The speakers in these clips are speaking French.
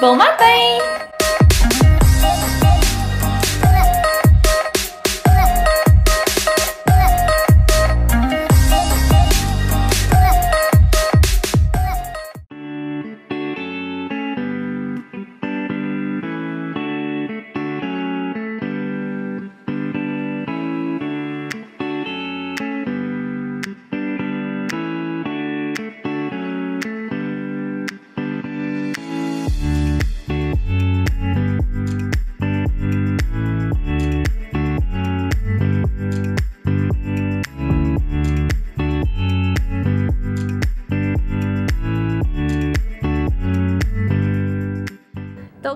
Bon matin!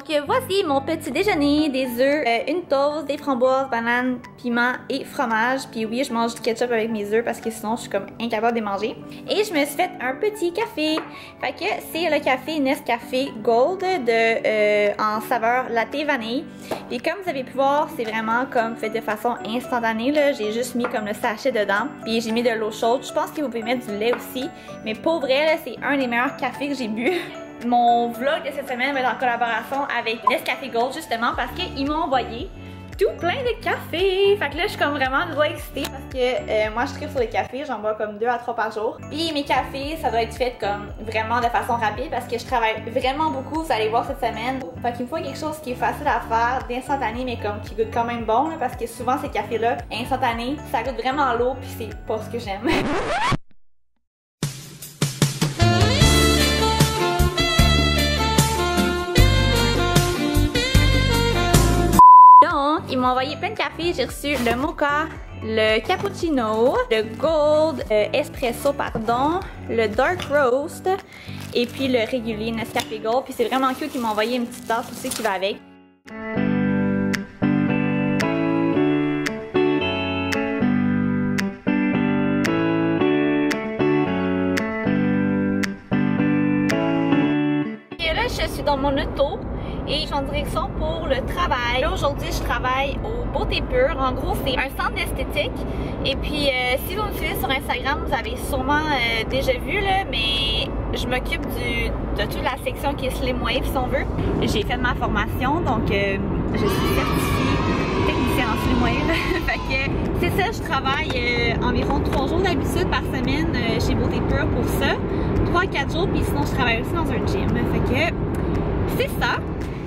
Donc euh, voici mon petit déjeuner, des œufs, euh, une toast, des framboises, bananes, piment et fromage. Puis oui, je mange du ketchup avec mes œufs parce que sinon je suis comme incapable de manger. Et je me suis fait un petit café. Fait que c'est le café Nescafé Gold euh, en saveur latte vanille. Puis comme vous avez pu voir, c'est vraiment comme fait de façon instantanée. J'ai juste mis comme le sachet dedans. Puis j'ai mis de l'eau chaude. Je pense que vous pouvez mettre du lait aussi. Mais pour vrai, c'est un des meilleurs cafés que j'ai bu. Mon vlog de cette semaine être en collaboration avec Nescafé Gold justement parce qu'ils m'ont envoyé tout plein de café. Fait que là, je suis comme vraiment gros excitée parce que euh, moi, je tripe sur les cafés. J'en bois comme deux à trois par jour. Puis mes cafés, ça doit être fait comme vraiment de façon rapide parce que je travaille vraiment beaucoup. Vous allez voir cette semaine. Fait qu'il me faut quelque chose qui est facile à faire, d'instantané, mais comme qui goûte quand même bon. parce que souvent, ces cafés-là, instantanés, ça goûte vraiment l'eau puis c'est pas ce que j'aime. envoyé plein de cafés. J'ai reçu le mocha, le cappuccino, le gold euh, espresso, pardon, le dark roast et puis le régulier Nescafé Gold. Puis c'est vraiment cute qu'ils m'ont envoyé une petite tasse aussi qui va avec. Et là, je suis dans mon auto et je suis en direction pour le travail. Là, aujourd'hui, je travaille au Beauté Pure. En gros, c'est un centre d'esthétique. Et puis, euh, si vous me suivez sur Instagram, vous avez sûrement euh, déjà vu, là, mais je m'occupe de toute la section qui est Slim Wave, si on veut. J'ai fait ma formation, donc euh, je suis certifiée technicienne en Slim Wave. fait que c'est ça, je travaille environ 3 jours d'habitude par semaine chez Beauté Pure pour ça. 3-4 jours, puis sinon, je travaille aussi dans un gym. Fait que c'est ça.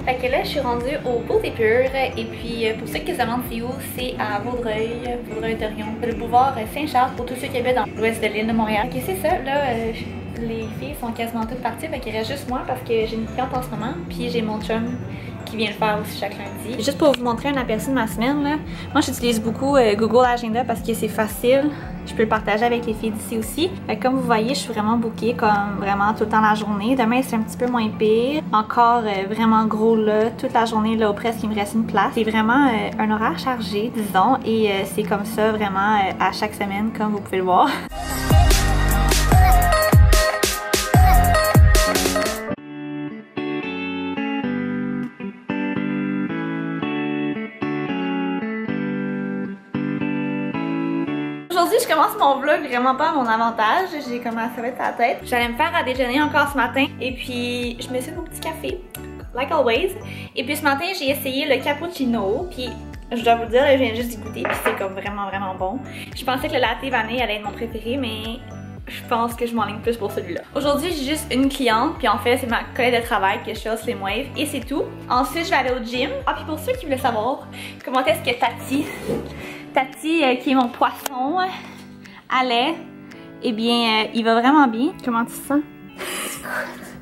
Fait que là, je suis rendue au Beauté Pure. Et puis, euh, pour ceux qui se demandent c'est où, c'est à Vaudreuil, Vaudreuil-Dorion. Le boulevard Saint-Charles pour tous ceux qui habitent dans l'ouest de l'île de Montréal. Ok, c'est ça. Là, euh, les filles sont quasiment toutes parties. Fait qu'il reste juste moi parce que j'ai une cliente en ce moment. Puis j'ai mon chum qui vient le faire aussi chaque lundi. Juste pour vous montrer un aperçu de ma semaine, là. Moi, j'utilise beaucoup euh, Google Agenda parce que c'est facile. Je peux le partager avec les filles d'ici aussi. Comme vous voyez, je suis vraiment bookée comme vraiment tout le temps la journée. Demain, c'est un petit peu moins pire. Encore euh, vraiment gros là, toute la journée là, presque il me reste une place. C'est vraiment euh, un horaire chargé, disons, et euh, c'est comme ça vraiment à chaque semaine, comme vous pouvez le voir. Aujourd'hui, je commence mon vlog vraiment pas à mon avantage. J'ai commencé à mettre la tête. J'allais me faire à déjeuner encore ce matin. Et puis, je me suis fait mon petit café. Like always. Et puis ce matin, j'ai essayé le cappuccino. Puis, je dois vous dire, je viens juste d'y goûter. Puis c'est comme vraiment, vraiment bon. Je pensais que le latte vanille allait être mon préféré, mais je pense que je m'enligne plus pour celui-là. Aujourd'hui, j'ai juste une cliente, puis en fait, c'est ma collègue de travail que je fais au Slim Wave, et c'est tout. Ensuite, je vais aller au gym. Ah, puis pour ceux qui voulaient savoir comment est-ce que Tati, Tati, euh, qui est mon poisson, allait, eh bien, euh, il va vraiment bien. Comment tu te sens?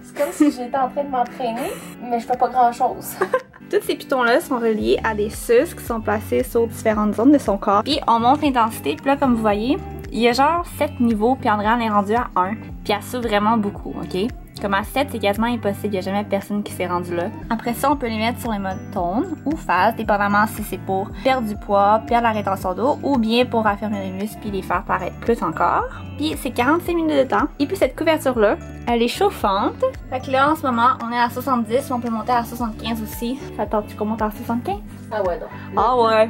C'est comme si j'étais en train de m'entraîner, mais je fais pas grand chose. Tous ces pitons-là sont reliés à des suces qui sont placés sur différentes zones de son corps. Puis on monte l'intensité, puis là, comme vous voyez, il y a genre 7 niveaux, puis Andréane est rendu à 1. Puis elle souffre vraiment beaucoup, ok? Comme à 7, c'est quasiment impossible, il n'y a jamais personne qui s'est rendu là. Après ça, on peut les mettre sur les modes tone ou phase, dépendamment si c'est pour perdre du poids, perdre la rétention d'eau, ou bien pour raffermir les muscles puis les faire paraître plus encore. Puis c'est 45 minutes de temps. Et puis cette couverture-là, elle est chauffante. Fait que là, en ce moment, on est à 70, on peut monter à 75 aussi. Ça tente tu qu'on monte à 75? Ah ouais, donc. Ah ouais.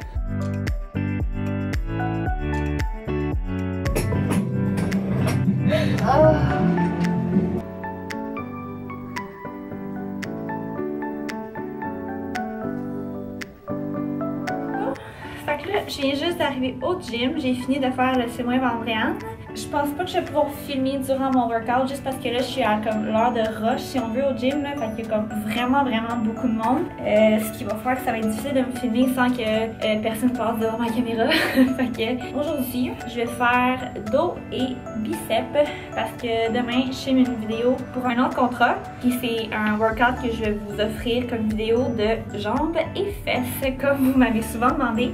Juste d'arriver au gym. J'ai fini de faire le Simon Vendrian. Je pense pas que je vais pouvoir filmer durant mon workout juste parce que là je suis à comme l'heure de rush si on veut au gym là, qu'il y a comme vraiment vraiment beaucoup de monde. Euh, ce qui va faire que ça va être difficile de me filmer sans que euh, personne passe devant ma caméra. fait que aujourd'hui je vais faire dos et biceps parce que demain je filme une vidéo pour un autre contrat. Puis c'est un workout que je vais vous offrir comme vidéo de jambes et fesses comme vous m'avez souvent demandé.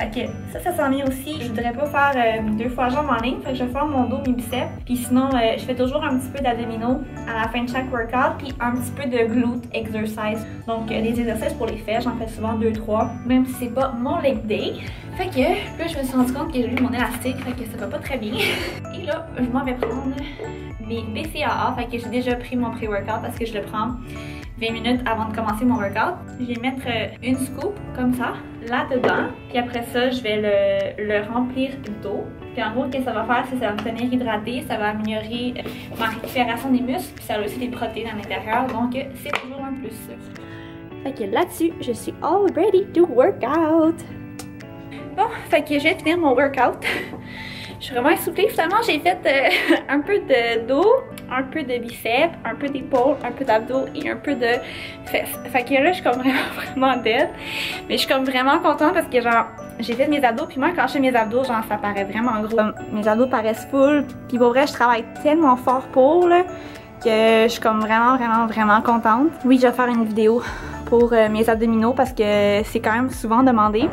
Fait ça, ça s'en vient aussi. Je voudrais pas faire euh, deux fois jambes en ligne. Fait que je faire mon dos, mes biceps. Puis sinon, euh, je fais toujours un petit peu d'abdominaux à la fin de chaque workout. Puis un petit peu de glute exercise. Donc euh, des exercices pour les fesses, j'en fais souvent deux, trois. Même si c'est pas mon leg day. Fait que là, je me suis rendu compte que j'ai eu mon élastique. Fait que ça va pas très bien. Et là, je m'en vais prendre mes BCAA. Fait que j'ai déjà pris mon pré-workout parce que je le prends 20 minutes avant de commencer mon workout. Je vais mettre une scoop comme ça là-dedans. Puis après ça, je vais le, le remplir d'eau. Puis en gros, ce que ça va faire, c'est que ça va me tenir hydraté, ça va améliorer ma récupération des muscles, puis ça a aussi des protéines à l'intérieur, donc c'est toujours un plus. Fait que là-dessus, je suis all ready to work out. Bon, fait que je vais finir mon workout. Je suis vraiment essoufflée. Finalement, j'ai fait euh, un peu de dos, un peu de biceps, un peu d'épaule, un peu d'abdos et un peu de fesses. Fait que là, je suis comme vraiment, vraiment dead. Mais je suis comme vraiment contente parce que genre, j'ai fait mes abdos. Puis moi, quand je fais mes abdos, genre, ça paraît vraiment gros. Mes abdos paraissent full. Puis pour vrai, je travaille tellement fort pour, là, que je suis comme vraiment, vraiment, vraiment contente. Oui, je vais faire une vidéo pour euh, mes abdominaux parce que c'est quand même souvent demandé.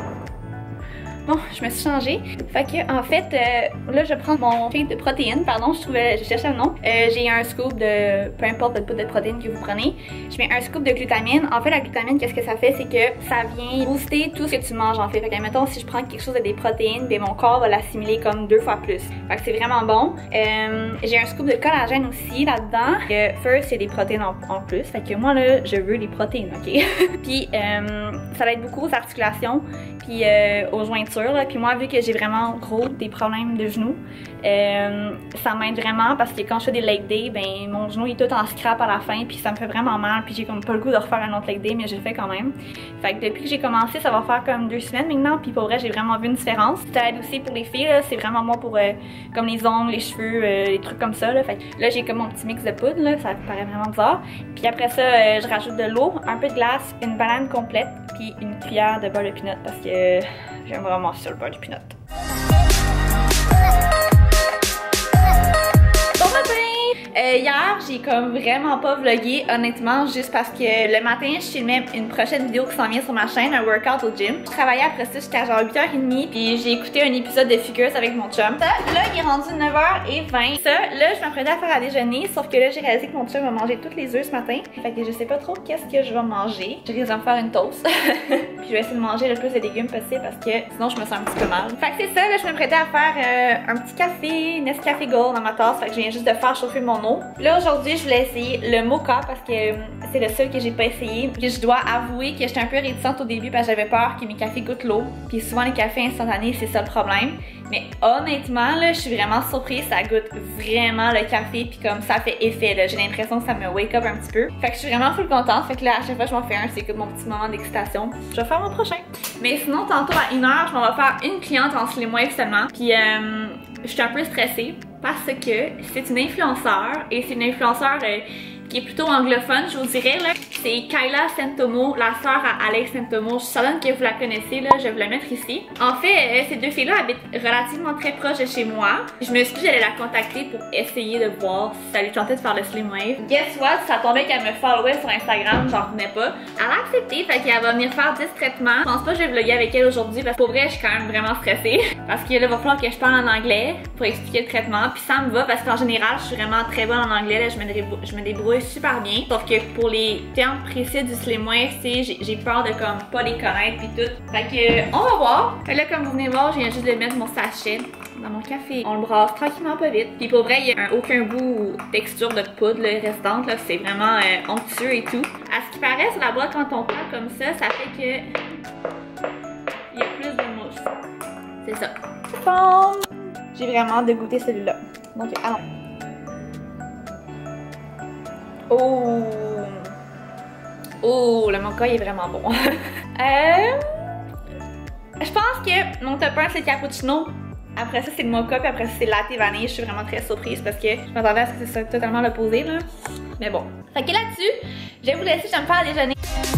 Bon, je me suis changée. Fait que, en fait, euh, là, je prends mon shake de protéines, pardon, je trouvais, je cherchais le nom. Euh, j'ai un scoop de, peu importe le poudre de protéines que vous prenez. Je mets un scoop de glutamine. En fait, la glutamine, qu'est-ce que ça fait? C'est que ça vient booster tout ce que tu manges, en fait. Fait que, mettons, si je prends quelque chose de des protéines, ben mon corps va l'assimiler comme deux fois plus. Fait que c'est vraiment bon. Euh, j'ai un scoop de collagène aussi là-dedans. First, c'est des protéines en, plus. Fait que moi, là, je veux des protéines, OK? puis, ça aide beaucoup aux articulations, puis aux jointures puis moi, vu que j'ai vraiment gros des problèmes de genoux, euh, ça m'aide vraiment parce que quand je fais des leg day, ben mon genou est tout en scrap à la fin, puis ça me fait vraiment mal, puis j'ai comme pas le goût de refaire un autre leg day, mais je le fais quand même. Fait que depuis que j'ai commencé, ça va faire comme deux semaines maintenant, puis pour vrai, j'ai vraiment vu une différence. Ça aide aussi pour les filles, c'est vraiment bon pour euh, comme les ongles, les cheveux, euh, les trucs comme ça. Là. Fait que là, j'ai comme mon petit mix de poudre, là, ça paraît vraiment bizarre. Puis après ça, je rajoute de l'eau, un peu de glace, une banane complète, puis une cuillère de beurre de pinot parce que j'aime vraiment sur le beurre de pinot. Hier, j'ai comme vraiment pas vlogué, honnêtement, juste parce que le matin, je filmais une prochaine vidéo qui s'en vient sur ma chaîne, un workout au gym. Je travaillais après ça jusqu'à genre 8h30, puis j'ai écouté un épisode de Figures avec mon chum. Ça, là, il est rendu 9h20. Ça, là, je m'apprêtais à faire à déjeuner, sauf que là, j'ai réalisé que mon chum a mangé toutes les œufs ce matin. Fait que je sais pas trop qu'est-ce que je vais manger. Je risque de me faire une toast. puis je vais essayer de manger le plus de légumes possible parce que sinon, je me sens un petit peu mal. Fait que c'est ça, là, je m'apprêtais à faire euh, un petit café, Nescafé Gold dans ma tasse. Fait que je viens juste de faire chauffer mon eau. Là, aujourd'hui, je voulais essayer le mocha parce que euh, c'est le seul que j'ai pas essayé. Puis je dois avouer que j'étais un peu réticente au début parce que j'avais peur que mes cafés goûtent l'eau. Puis souvent, les cafés instantanés, c'est ça le problème. Mais honnêtement, là, je suis vraiment surprise. Ça goûte vraiment le café. Puis comme ça fait effet, là. J'ai l'impression que ça me wake up un petit peu. Fait que je suis vraiment full contente. Fait que là, à chaque fois que je m'en fais un, c'est comme mon petit moment d'excitation. Je vais faire mon prochain. Mais sinon, tantôt à une heure, je m'en vais faire une cliente en slim wave seulement. Puis euh, je suis un peu stressée parce que c'est une influenceur et c'est une influenceur euh, qui est plutôt anglophone, je vous dirais. là. C'est Kyla Santomo, la sœur à Alex Santomo. Je suis certaine que vous la connaissez, là. je vais vous la mettre ici. En fait, euh, ces deux filles-là habitent relativement très proche de chez moi. Je me suis dit j'allais la contacter pour essayer de voir si ça lui tentait de faire le Slim Wave. Guess what? Ça tombait qu'elle me followait sur Instagram, j'en revenais pas. Elle a accepté, fait qu'elle va venir faire discrètement. Je pense pas que je vais vlogger avec elle aujourd'hui parce que pour vrai, je suis quand même vraiment stressée. Parce que là, va falloir que je parle en anglais pour expliquer le traitement. Puis ça me va parce qu'en général, je suis vraiment très bonne en anglais. Là, je, me débrouille, super bien. Sauf que pour les termes précis du Slim Wave, j'ai peur de comme pas les connaître puis tout. Fait que on va voir. Là, comme vous venez voir, viens juste de mettre mon sachet dans mon café. On le brasse tranquillement pas vite. Puis pour vrai, il y a aucun goût ou texture de poudre restante. Là, c'est vraiment euh, onctueux et tout. À ce qui paraît, sur la boîte, quand on parle comme ça, ça fait que il y a plus de mousse. C'est ça. Bon! J'ai vraiment de goûter celui-là. Donc, allons. Oh! Oh, le mocha est vraiment bon. euh... Je pense que mon top 1 c'est cappuccino. Après ça, c'est le mocha, puis après ça, c'est latte vanille. Je suis vraiment très surprise parce que je m'attendais à ce que ce soit totalement l'opposé, là. Mais bon. Fait que là-dessus, je vais vous laisser, je vais me faire déjeuner.